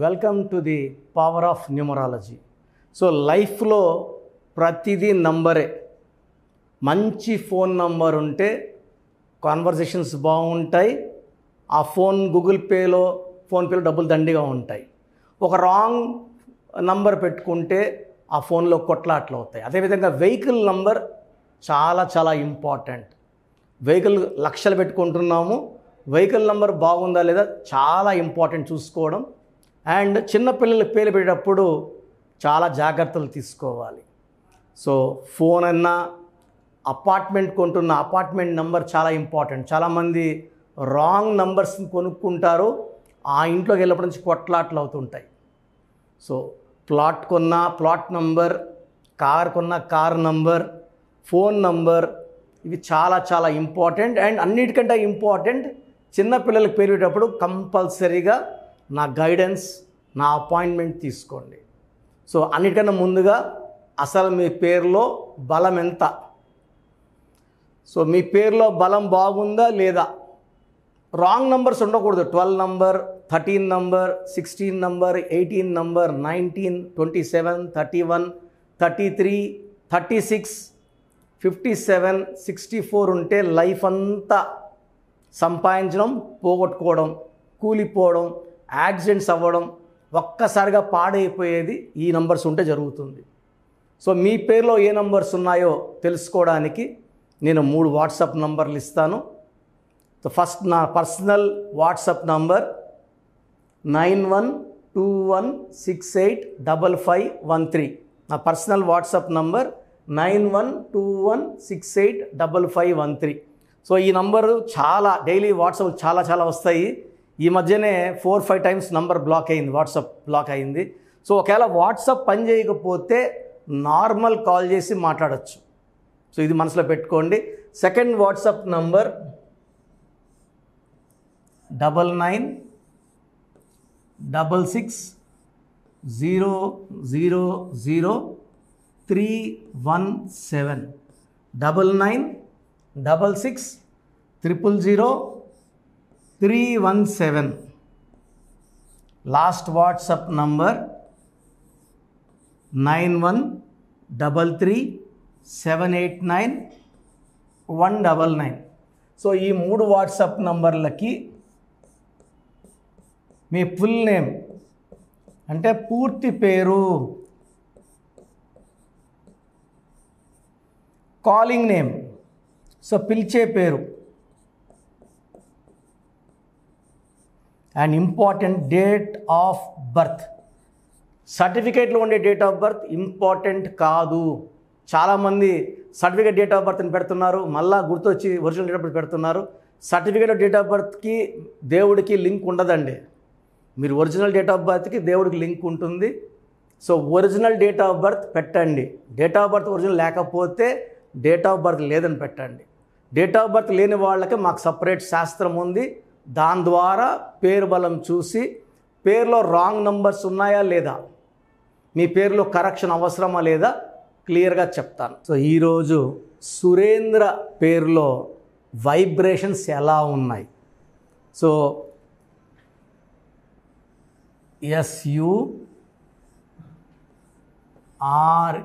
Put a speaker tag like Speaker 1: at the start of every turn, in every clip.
Speaker 1: Welcome to the power of numerology so లైఫ్లో ప్రతిదీ నంబరే. మంచి ఫోన్ నంబర్ ఉంటే కాన్వర్జేషన్స్ బాగుంటాయి. ఆ ఫోన్ గూగుల్ పేలో ఫోన్పేలో డబ్బులు దండిగా ఉంటాయి. ఒక రాంగ్ నంబర్ పెట్టుకుంటే ఆ ఫోన్లో కొట్లాట్లు అవుతాయి. అదేవిధంగా వెహికల్ నంబర్ చాలా చాలా ఇంపార్టెంట్ వెహికల్ లక్షలు పెట్టుకుంటున్నాము. వెహికల్ నంబర్ బాగుందా లేదా చాలా ఇంపార్టెంట్ చూసుకోవడం. అండ్ చిన్నపిల్లల పేరు పెట్టేటప్పుడు చాలా జాగ్రత్తలు తీసుకోవాలి. సో ఫోన్ అన్నా అపార్ట్మెంట్ కొంటున్న అపార్ట్మెంట్ నెంబర్ చాలా ఇంపార్టెంట్. చాలామంది రాంగ్ నంబర్స్ని కొనుక్కుంటారు ఆ ఇంట్లోకి వెళ్ళినప్పటి నుంచి కొట్లాట్లు అవుతుంటాయి. సో ప్లాట్ కొన్న ప్లాట్ నంబర్ కార్ కొన్న కార్ నంబర్ ఫోన్ నంబర్ ఇవి చాలా చాలా ఇంపార్టెంట్. అండ్ అన్నిటికంటే ఇంపార్టెంట్ చిన్నపిల్లలకు పేరేటప్పుడు కంపల్సరీగా నా గైడెన్స్ నా అపాయింట్మెంట్ తీసుకోండి. సో అన్నిటికన్నా ముందుగా అసలు మీ పేరులో బలం ఎంత? సో మీ పేరులో బలం బాగుందా లేదా? రాంగ్ నంబర్స్ ఉండకూడదు. Twelve number thirteen number sixteen number eighteen number nineteen twenty seven thirty one thirty three thirty six fifty seven sixty four ఉంటే లైఫ్ అంతా సంపాదించడం పోగొట్టుకోవడం కూలిపోవడం యాక్సిడెంట్స్ అవ్వడం ఒక్కసారిగా పాడైపోయేది ఈ నంబర్స్ ఉంటే జరుగుతుంది. సో మీ పేరులో ఏ నంబర్స్ ఉన్నాయో తెలుసుకోవడానికి నేను మూడు వాట్సాప్ నంబర్లు ఇస్తాను. ఫస్ట్ నా personal WhatsApp number nine one two one six eight double five one three. నా personal WhatsApp number nine one two one six eight double five one three. So ఈ నంబరు చాలా డైలీ వాట్సాప్ చాలా చాలా వస్తాయి. ఈ మధ్యనే four five times number block అయింది WhatsApp block అయింది. సో ఒకవేళ వాట్సాప్ పని చేయకపోతే నార్మల్ కాల్ చేసి మాట్లాడచ్చు. సో ఇది మనసులో పెట్టుకోండి. Second WhatsApp number double nine double six zero zero zero three one seven double nine double six triple zero three one seven. Last WhatsApp number nine one double three seven eight nine one double nine so ఈ మూడు WhatsApp నంబర్లకి మీ full name అంటే పూర్తి పేరు calling name so పిలిచే పేరు. And important date of birth సర్టిఫికేట్లో ఉండే డేట్ ఆఫ్ బర్త్ ఇంపార్టెంట్ కాదు. చాలామంది సర్టిఫికేట్ డేట్ ఆఫ్ బర్త్ని పెడుతున్నారు. మళ్ళా గుర్తొచ్చి ఒరిజినల్ డేట్ ఆఫ్ బర్త్ పెడుతున్నారు. సర్టిఫికేట్ డేట్ ఆఫ్ బర్త్కి దేవుడికి లింక్ ఉండదండి. మీరు ఒరిజినల్ డేట్ ఆఫ్ బర్త్కి దేవుడికి లింక్ ఉంటుంది. So original date of birth పెట్టండి. డేట్ ఆఫ్ బర్త్ ఒరిజినల్ లేకపోతే డేట్ ఆఫ్ బర్త్ లేదని పెట్టండి. డేట్ ఆఫ్ బర్త్ లేని వాళ్ళకి మాకు సపరేట్ శాస్త్రం ఉంది. దాని ద్వారా పేరు బలం చూసి పేరులో రాంగ్ నంబర్స్ ఉన్నాయా లేదా? మీ పేరులో కరెక్షన్ అవసరమా లేదా? క్లియర్గా చెప్తాను. సో ఈరోజు సురేంద్ర పేరులో వైబ్రేషన్స్ ఎలా ఉన్నాయి? So S U R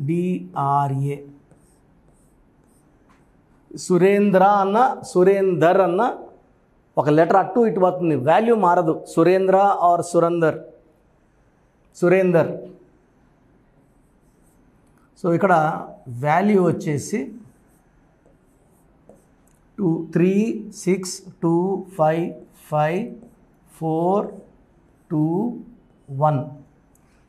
Speaker 1: D R A Surendra అన్న సురేందర్ అన్న ఒక లెటర్ అటు ఇటు పోతుంది. వాల్యూ మారదు. సురేంద్ర ఆర్ సురందర్. సురేందర్. సో ఇక్కడ వాల్యూ వచ్చేసి two three six two five five four two one.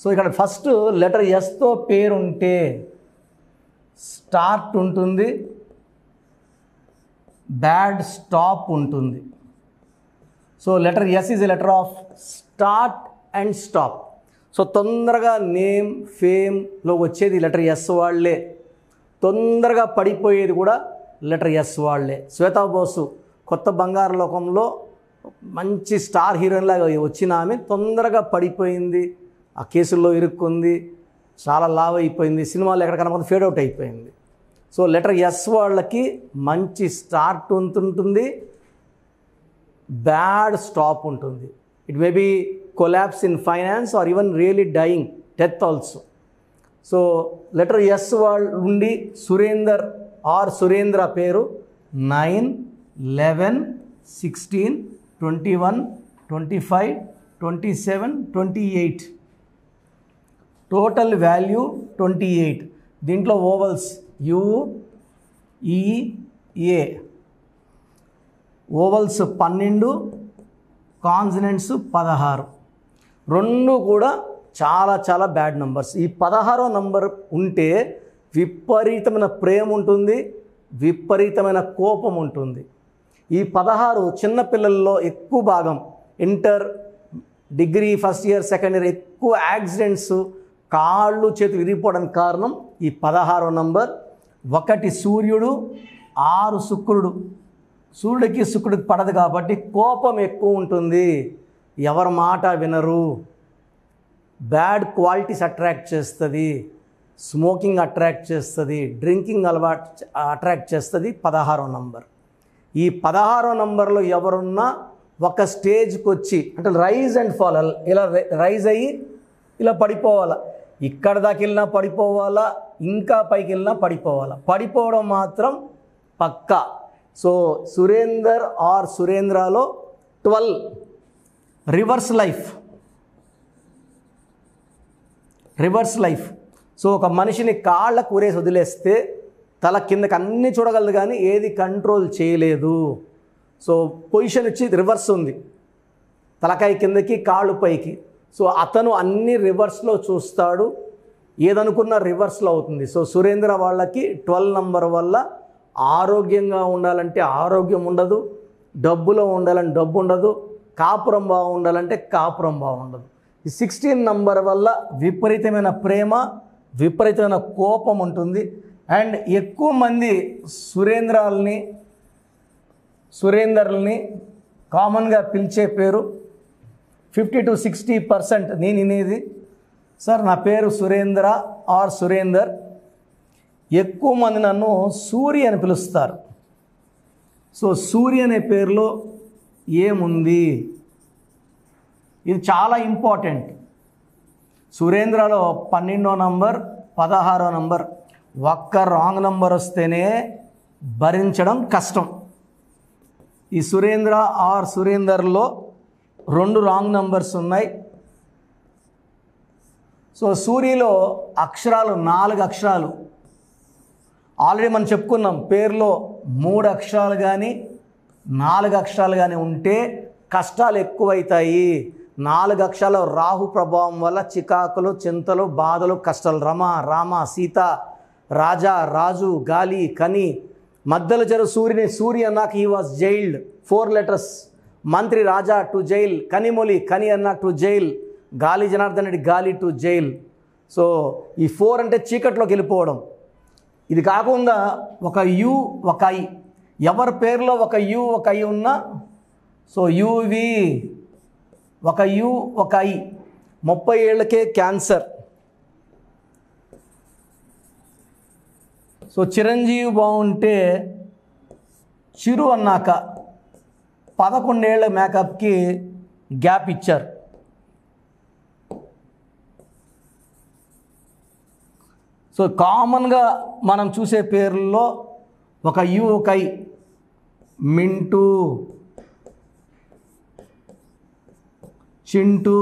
Speaker 1: So ఇక్కడ ఫస్ట్ లెటర్ ఎస్తో పేరు ఉంటే స్టార్ట్ ఉంటుంది బ్యాడ్ స్టాప్ ఉంటుంది. So letter S is a letter of start and stop so తొందరగా నేమ్ ఫేమ్లో వచ్చేది లెటర్ ఎస్ వాళ్ళే. తొందరగా పడిపోయేది కూడా లెటర్ ఎస్ వాళ్ళే. శ్వేతా బోసు కొత్త బంగారు లోకంలో మంచి స్టార్ హీరోయిన్ లాగా వచ్చిన ఆమె తొందరగా పడిపోయింది. ఆ కేసుల్లో ఇరుక్కుంది చాలా లావ్ అయిపోయింది సినిమాలో ఎక్కడ కనపడదు ఫేడ్ అవుట్ అయిపోయింది. సో లెటర్ ఎస్ వాళ్ళకి మంచి స్టార్ట్ ఉంటుంది బ్యాడ్ స్టాప్ ఉంటుంది. It may be collapse in finance or even really dying death also so letter S వాళ్ళు ఉండి సురేందర్ ఆర్ సురేంద్ర పేరు nine eleven sixteen twenty one twenty five twenty seven twenty eight total value twenty eight. దీంట్లో vowels U A. Vowels పన్నెండు consonants పదహారు. రెండు కూడా చాలా చాలా బ్యాడ్ నంబర్స్. ఈ పదహారో నంబర్ ఉంటే విపరీతమైన ప్రేమ ఉంటుంది విపరీతమైన కోపం ఉంటుంది. ఈ పదహారు చిన్నపిల్లల్లో ఎక్కువ భాగం inter degree first year second year ఎక్కువ యాక్సిడెంట్స్ కాళ్ళు చేతులు విరిగిపోవడానికి కారణం ఈ పదహారో నంబర్. ఒకటి సూర్యుడు ఆరు శుక్రుడు. సూర్యుడికి శుక్రుడికి పడదు కాబట్టి కోపం ఎక్కువ ఉంటుంది. ఎవరి మాట వినరు. బ్యాడ్ క్వాలిటీస్ అట్రాక్ట్ చేస్తుంది. స్మోకింగ్ అట్రాక్ట్ చేస్తుంది. డ్రింకింగ్ అలవాటు అట్రాక్ట్ చేస్తుంది. పదహారో నంబర్. ఈ పదహారో నంబర్లో ఎవరున్నా ఒక స్టేజ్కి వచ్చి అంటే రైజ్ అండ్ ఫాల్ ఇలా రైజ్ అయ్యి ఇలా పడిపోవాలి. ఇక్కడ దాకా వెళ్ళినా పడిపోవాలా ఇంకా పైకి వెళ్ళినా పడిపోవాలా. పడిపోవడం మాత్రం పక్కా. So Surender or సురేంద్రలో twelve. Reverse life. Reverse life. So ఒక మనిషిని కాళ్ళ కూరేసి వదిలేస్తే తల కిందకి అన్నీ చూడగలదు కానీ ఏది కంట్రోల్ చేయలేదు. సో పొజిషన్ వచ్చి రివర్స్ ఉంది. తలకాయ కిందకి కాళ్ళు పైకి. సో అతను అన్ని రివర్స్లో చూస్తాడు. ఏదనుకున్న రివర్స్లో అవుతుంది. సో సురేంద్ర వాళ్ళకి ట్వెల్వ్ నంబర్ వల్ల ఆరోగ్యంగా ఉండాలంటే ఆరోగ్యం ఉండదు. డబ్బులో ఉండాలని డబ్బు ఉండదు. కాపురం బాగుండాలంటే కాపురం బాగుండదు. ఈ సిక్స్టీన్ నంబర్ వల్ల విపరీతమైన ప్రేమ విపరీతమైన కోపం ఉంటుంది. అండ్ ఎక్కువ మంది సురేంద్రాల్ని సురేందర్ని కామన్గా పిలిచే పేరు ఫిఫ్టీ టు సిక్స్టీ పర్సెంట్ నేను ఇనేది సార్ నా పేరు సురేంద్ర ఆర్ సురేందర్. ఎక్కువ మంది నన్ను సూర్య అని పిలుస్తారు. సో సూర్య అనే పేరులో ఏముంది? ఇది చాలా ఇంపార్టెంట్. సురేంద్రలో పన్నెండో నంబర్ పదహారో నంబర్. ఒక్క రాంగ్ నంబర్ వస్తేనే భరించడం కష్టం. ఈ సురేంద్ర ఆర్ సురేందర్లో రెండు రాంగ్ నంబర్స్ ఉన్నాయి. సో సూర్యలో అక్షరాలు నాలుగు అక్షరాలు. ఆల్రెడీ మనం చెప్పుకున్నాం పేరులో మూడు అక్షరాలు కానీ నాలుగు అక్షరాలు కానీ ఉంటే కష్టాలు ఎక్కువైతాయి. నాలుగు అక్షరాల రాహు ప్రభావం వల్ల చికాకులు చింతలు బాధలు కష్టాలు. రమ రామ సీత రాజా రాజు గాలి కని. మధ్యలో జరు సూర్యుని సూర్య నాకు he was jailed four letters మంత్రి రాజా టు జైల్ కనిమొలి కని అన్న to jail Gali Janardhan Reddy Gali to jail. So ఈ ఫోర్ అంటే చీకట్లోకి వెళ్ళిపోవడం. ఇది కాకుండా ఒక యు ఒక ఐ. ఎవరి పేరులో ఒక యు ఒక ఐ ఉన్నా సో యువి ఒక యు ఒక ఐ. ముప్పై ఏళ్ళకే క్యాన్సర్. సో చిరంజీవి బాగుంటే చిరు అన్నాక పదకొండేళ్ళ మేకప్కి గ్యాప్ ఇచ్చారు. సో కామన్గా మనం చూసే పేర్లలో ఒక యువకై మింటూ చింటూ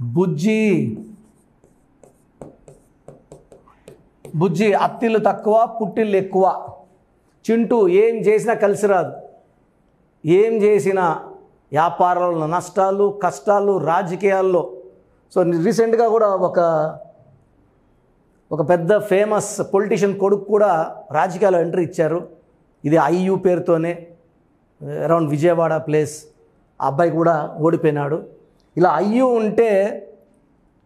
Speaker 1: బుజ్జి బుజ్జి అత్తిళ్ళు తక్కువ పుట్టిళ్ళు ఎక్కువ. చింటూ ఏం చేసినా కలిసి రాదు. ఏం చేసినా వ్యాపారాల్లో నష్టాలు కష్టాలు రాజకీయాల్లో. సో రీసెంట్గా కూడా ఒక ఒక పెద్ద ఫేమస్ పొలిటీషియన్ కొడుకు కూడా రాజకీయాల్లో ఎంట్రీ ఇచ్చారు. ఇది ఐయు పేరుతోనే అరౌండ్ విజయవాడ ప్లేస్. ఆ అబ్బాయి కూడా ఓడిపోయినాడు. ఇలా అయ్యు ఉంటే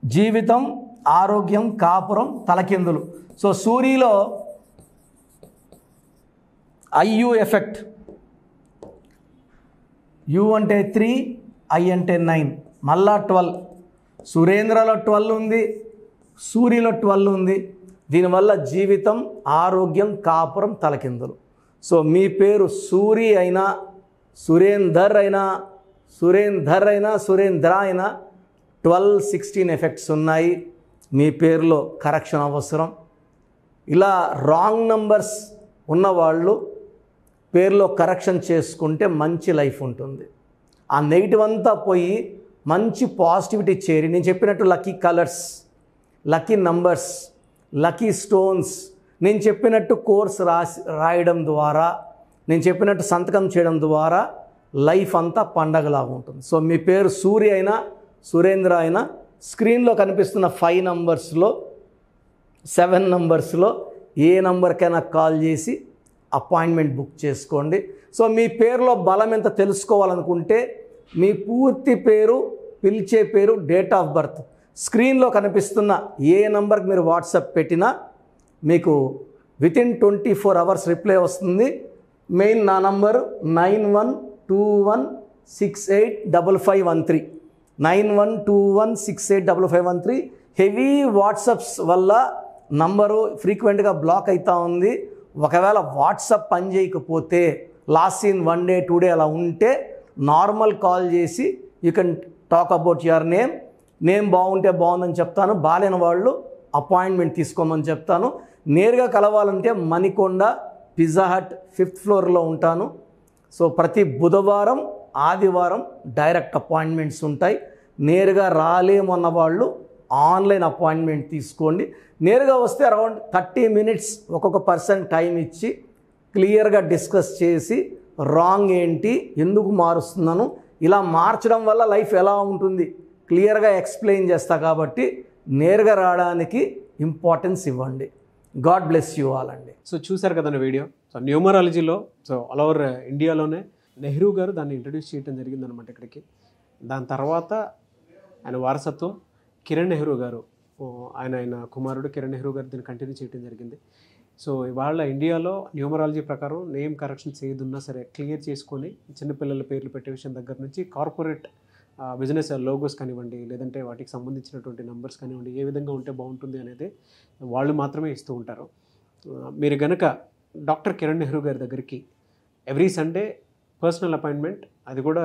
Speaker 1: జీవితం ఆరోగ్యం కాపురం తలకిందులు. సో సూరిలో ఐయు ఎఫెక్ట్ యు అంటే త్రీ ఐ అంటే నైన్ మళ్ళా ట్వెల్వ్ సురేంద్రలో ట్వెల్వ్ ఉంది. సూర్యులో ట్వెల్వ్ ఉంది. దీనివల్ల జీవితం ఆరోగ్యం కాపురం తలకిందులు. సో మీ పేరు సూరి అయినా సురేందర్ అయినా సురేందర్ అయినా సురేంద్ర అయినా ట్వెల్వ్ సిక్స్టీన్ ఎఫెక్ట్స్ ఉన్నాయి. మీ పేరులో కరెక్షన్ అవసరం. ఇలా రాంగ్ నంబర్స్ ఉన్నవాళ్ళు పేరులో కరెక్షన్ చేసుకుంటే మంచి లైఫ్ ఉంటుంది. ఆ నెగిటివ్ అంతా పోయి మంచి పాజిటివిటీ చేరి నేను చెప్పినట్టు lucky colours lucky numbers lucky stones నేను చెప్పినట్టు కోర్స్ రాసి రాయడం ద్వారా నేను చెప్పినట్టు సంతకం చేయడం ద్వారా లైఫ్ అంతా పండగలాగా ఉంటుంది. సో మీ పేరు సూర్య అయినా సురేంద్ర అయినా స్క్రీన్లో కనిపిస్తున్న ఫైవ్ నంబర్స్లో సెవెన్ నంబర్స్లో ఏ నంబర్కైనా కాల్ చేసి అపాయింట్మెంట్ బుక్ చేసుకోండి. సో మీ పేరులో బలం ఎంత తెలుసుకోవాలనుకుంటే మీ పూర్తి పేరు పిలిచే పేరు డేట్ ఆఫ్ బర్త్. స్క్రీన్లో కనిపిస్తున్న ఏ నంబర్కి మీరు వాట్సాప్ పెట్టినా మీకు within twenty four hours reply వస్తుంది. మెయిన్ నా number nine one two one six eight double five one three. Nine one two one six eight double five one three. Heavy WhatsApps వల్ల number ఫ్రీక్వెంట్గా block అవుతూ ఉంది. ఒకవేళ WhatsApp పని చేయకపోతే last in one day two day అలా ఉంటే normal call చేసి you can talk about your name name బాగుంటే బాగుందని చెప్తాను. బాలేని వాళ్ళు అపాయింట్మెంట్ తీసుకోమని చెప్తాను. నేరుగా కలవాలంటే మణికొండ పిజ్జా హట్ ఫిఫ్త్ ఫ్లోర్లో ఉంటాను. సో ప్రతి బుధవారం ఆదివారం డైరెక్ట్ అపాయింట్మెంట్స్ ఉంటాయి. నేరుగా రాలేమన్న వాళ్ళు ఆన్లైన్ అపాయింట్మెంట్ తీసుకోండి. నేరుగా వస్తే అరౌండ్ థర్టీ మినిట్స్ ఒక్కొక్క పర్సన్ టైం ఇచ్చి క్లియర్గా డిస్కస్ చేసి రాంగ్ ఏంటి ఎందుకు మారుస్తున్నాను ఇలా మార్చడం వల్ల లైఫ్ ఎలా ఉంటుంది క్లియర్గా ఎక్స్ప్లెయిన్ చేస్తా కాబట్టి నేరుగా రావడానికి ఇంపార్టెన్స్ ఇవ్వండి. గాడ్ బ్లెస్ యూ ఆల్ అండి.
Speaker 2: సో చూశారు కదండి వీడియో? సో న్యూమరాలజీలో సో ఆల్ ఓవర్ ఇండియాలోనే నెహ్రూ గారు దాన్ని ఇంట్రడ్యూస్ చేయడం జరిగిందనమాట ఇక్కడికి. దాని తర్వాత ఆయన వారసత్వం కిరణ్ నెహ్రూ గారు ఆయన ఆయన కుమారుడు కిరణ్ నెహ్రూ గారు దీన్ని కంటిన్యూ చేయడం జరిగింది. సో ఇవాళ ఇండియాలో న్యూమరాలజీ ప్రకారం నేమ్ కరెక్షన్స్ ఏదున్నా సరే క్లియర్ చేసుకొని చిన్నపిల్లల పేర్లు పెట్టే విషయం దగ్గర నుంచి కార్పొరేట్ బిజినెస్ లోగోస్ కానివ్వండి లేదంటే వాటికి సంబంధించినటువంటి నంబర్స్ కానివ్వండి ఏ విధంగా ఉంటే బాగుంటుంది అనేది వాళ్ళు మాత్రమే ఇస్తూ ఉంటారు. మీరు గనక డాక్టర్ కిరణ్ నెహ్రూ గారి దగ్గరికి ఎవ్రీ సండే పర్సనల్ అపాయింట్మెంట్ అది కూడా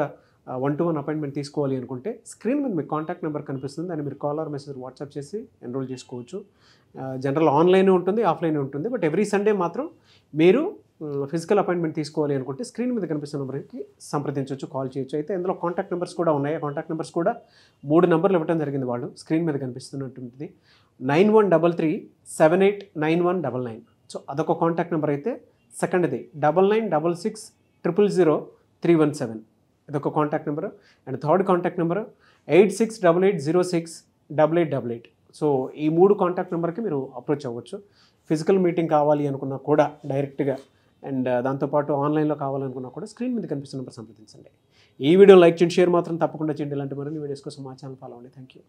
Speaker 2: వన్ టు వన్ అపాయింట్మెంట్ తీసుకోవాలి అనుకుంటే స్క్రీన్ మీద మీకు కాంటాక్ట్ నెంబర్ కనిపిస్తుంది. దాన్ని మీరు కాల్ ఆర్ మెసేజ్ వాట్సాప్ చేసి ఎన్రోల్ చేసుకోవచ్చు. జనరల్ ఆన్లైన్ ఉంటుంది ఆఫ్లైన్ ఉంటుంది. బట్ ఎవ్రీ సండే మాత్రం మీరు ఫిజికల్ అపాయింట్మెంట్ తీసుకోవాలి అనుకుంటే స్క్రీన్ మీద కనిపిస్తున్న నెంబర్కి సంప్రదించవచ్చు కాల్ చేయొచ్చు. అయితే ఇందులో కాంటాక్ట్ నెంబర్స్ కూడా ఉన్నాయి. ఆ కాంటాక్ట్ నెంబర్స్ కూడా మూడు నెంబర్లు ఇవ్వడం జరిగింది వాళ్ళు. స్క్రీన్ మీద కనిపిస్తున్నటువంటిది. Nine one double three seven eight nine one double nine so అదొక కాంటాక్ట్ నెంబర్ అయితే సెకండ్ది double nine double six triple zero three one seven ఇదొక contact number and third contact number eight six double eight zero six double eight double eight so ఈ మూడు contact నెంబర్కి మీరు approach అవ్వచ్చు. Physical meeting కావాలి అనుకున్నా కూడా డైరెక్ట్గా అండ్ uh, దాంతోపాటు ఆన్లైన్లో కావాలనుకున్నా కూడా స్క్రీన్ మీద కనిపిస్తున్న నెంబర్ సంప్రదించండి. ఈ వీడియో లైక్ చేయండి షేర్ మాత్రం తప్పకుండా చేయండి. ఇలాంటి మరిన్ని వీడియోస్ కోసం మా ఛానల్ ఫాలో అవ్వండి. Thank you